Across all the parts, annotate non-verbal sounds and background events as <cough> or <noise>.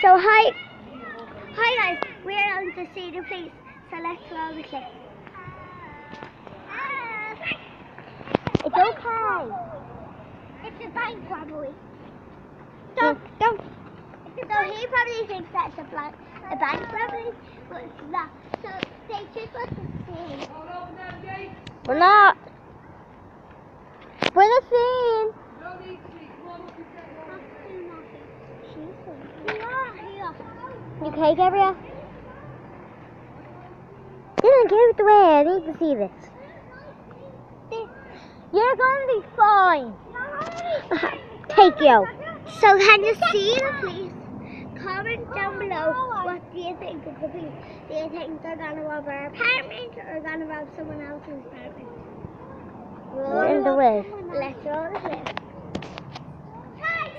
So hi, hi guys, we're on to see the police. So let's roll the clip. It's okay. It's a bank robbery. Don't, don't. So he probably thinks that's a, blank, a bank robbery, but it's not. So they took us to see. We're not. We're the scene. You okay, Gabrielle? Dylan, get out the way. I need to see this. You're to be fine. <laughs> Take you. So can you see the police? Comment down below what do you think of the police? Do you think they're gonna rob our apartment or gonna rob someone else's apartment? We're in the way. Let's roll the clip.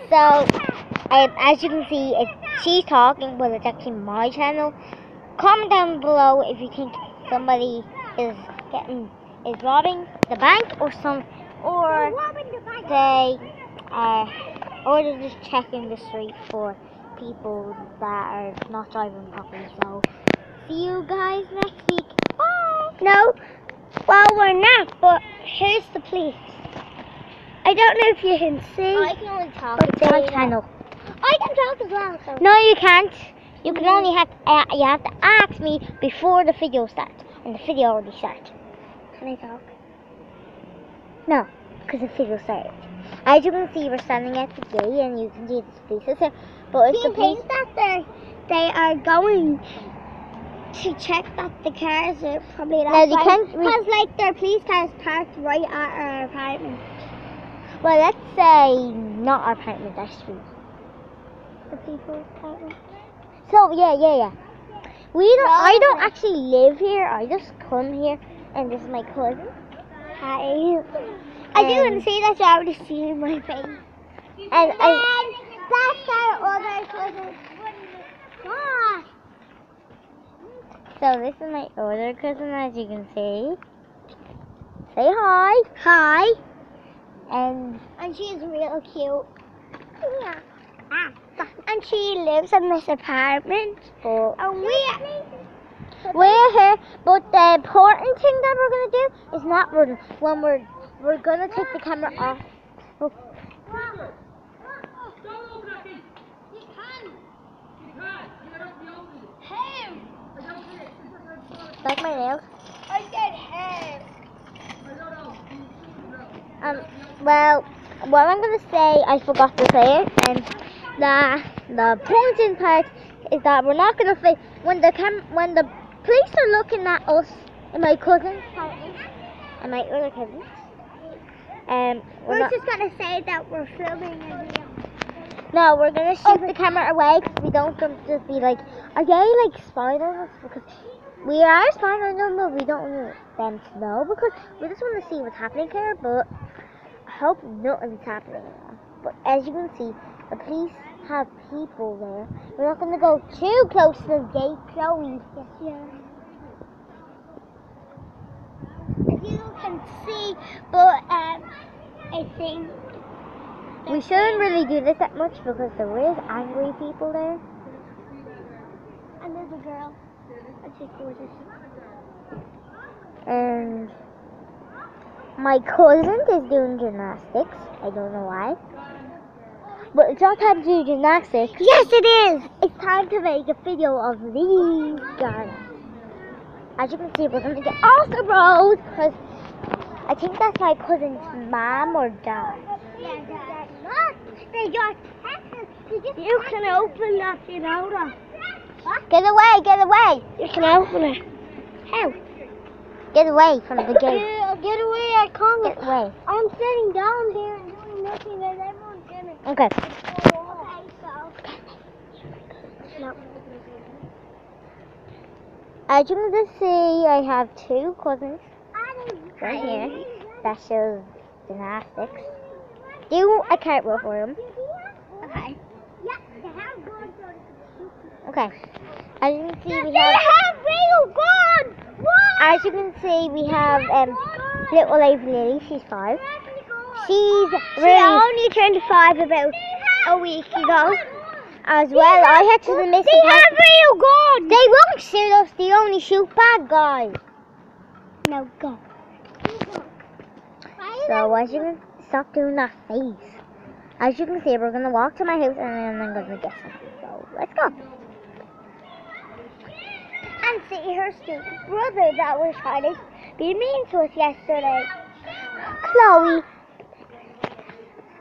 So, um, as you can see, it, she's talking, but it's actually my channel. Comment down below if you think somebody is getting is robbing the bank or some or they uh, or they're just checking the street for people that are not driving properly. So, see you guys next week. Bye. No, well we're not, but here's the police. I don't know if you can see. I can only talk. But It's my channel. I can talk as well. So. No, you can't. You can only have uh, you have to ask me before the video starts, and the video already started. Can I talk? No, because the video started. As you can see, we're standing at the gate, and you can see the police there. But Do if you the police, think that they they are going to check that the cars are probably No, they can't Because like their police cars parked right at our apartment. well, let's say not our apartment, street. The apartment. So yeah, yeah, yeah. We don't. I don't actually live here. I just come here, and this is my cousin. Hi. I do want Um, to see that you already see my face. And I, that's our other cousin. So this is my older cousin, as you can see. Say hi. Hi. And And she's real cute. Yeah. And she lives in this apartment. but And we. we're here. But the important thing that we're gonna do is not run. When we're we're gonna take the camera off. Oh, like my nails. I said ham. Um. Well, what I'm gonna say, I forgot to say it, and the the important part is that we're not gonna say when the cam when the police are looking at us and my cousin and my other cousin. Um, we're We're just gonna say that we're filming no, we're gonna shoot the camera away because we don't want to be like, are they like spying on us? Because we are spying on them, but we don't want them to know because we just want to see what's happening here. But I hope nothing's happening. But as you can see, the police have people there. We're not gonna go too close to the gate, Chloe. Yes, yeah. As you can see, but um, I think We shouldn't really do this that much because there is angry people there. and there's a girl. And she's gorgeous. And my cousin is doing gymnastics. I don't know why. But it's not time to do gymnastics. Yes, it is. It's time to make a video of these guys. As you can see, we're gonna get off the road because I think that's my cousin's mom or dad. Look, they got Texas. You can open that, you know that. What? Get away! Get away! You can open it. How? Get away from the gate. Get, away, I can't. Get away. I'm sitting down here and doing nothing and everyone's gonna. Okay. Okay, so. No. As you can see, I have two cousins right here that shows gymnastics. Do a cartwheel for them. Okay. Yeah, they have guns on Okay. As you can see, we have. have real guns! What? As you can see, we have um, little Ava Lily. She's five. She's She really. only turned five about a week ago. as well. I had to miss They have real guns. They won't shoot us. They only shoot bad guys. No gun. So as you can stop doing that face. As you can see, we're gonna walk to my house and then I'm gonna get something. So let's go. And see her stupid brother that was trying to be mean to us yesterday. Chloe.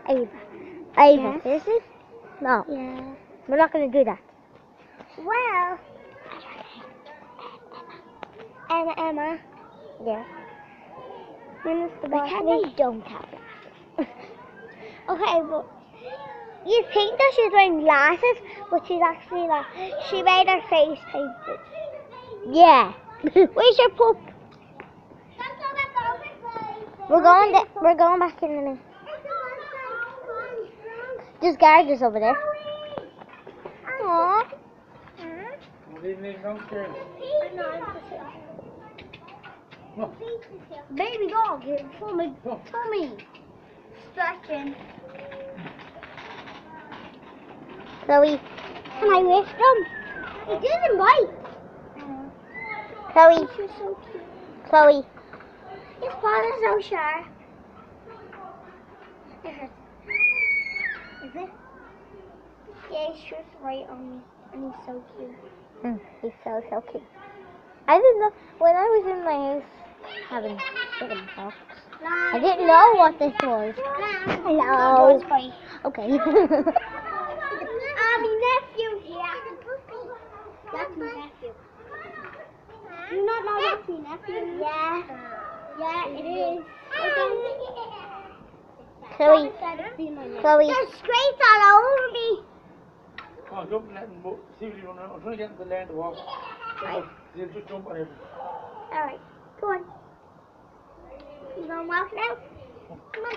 Ava. Ava, Yes? seriously? No, Yeah. we're not gonna do that. Well. Emma, Emma. Yeah. Is the We boss don't have that. <laughs> Okay, but you think that she's wearing glasses, but she's actually like, She made her face painted. Yeah. Where's your poop? We're going th- we're going back in a minute. There's garages over there. Aww. Baby dog for me. For me. Stretching. Chloe, Can I lift him? He didn't bite. Chloe, He's so cute. Chloe. His father's is so sharp. It hurts. Is it? Yeah, he's just right on me. And he's so cute. Mm, he's so so cute. I didn't know when I was in my house having chicken pox. I didn't know what this was. Hello. Okay. <laughs> Nephew here. That's my nephew. You not know that's my nephew? Yeah. Yeah, it is. Um, Chloe, Chloe. There's scrapes all over me. Oh, jump and let them. See what you want to I'm trying to get the land to walk. They'll just jump on it. Alright, go on. You gonna walk now? Come on.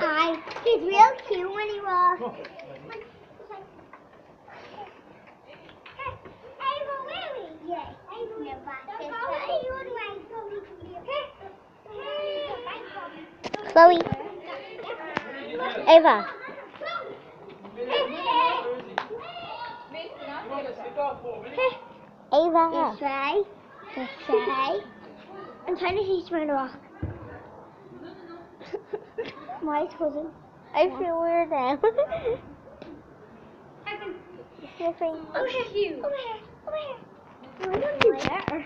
Aye, he's real cute when he walks. Chloe, Ava. Ava. Try. Let's. I'm trying to teach her to walk. <laughs> My cousin. I feel weird now. <laughs> Sniffing. Over here. Over here. Over here. I don't do better.